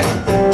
Yeah.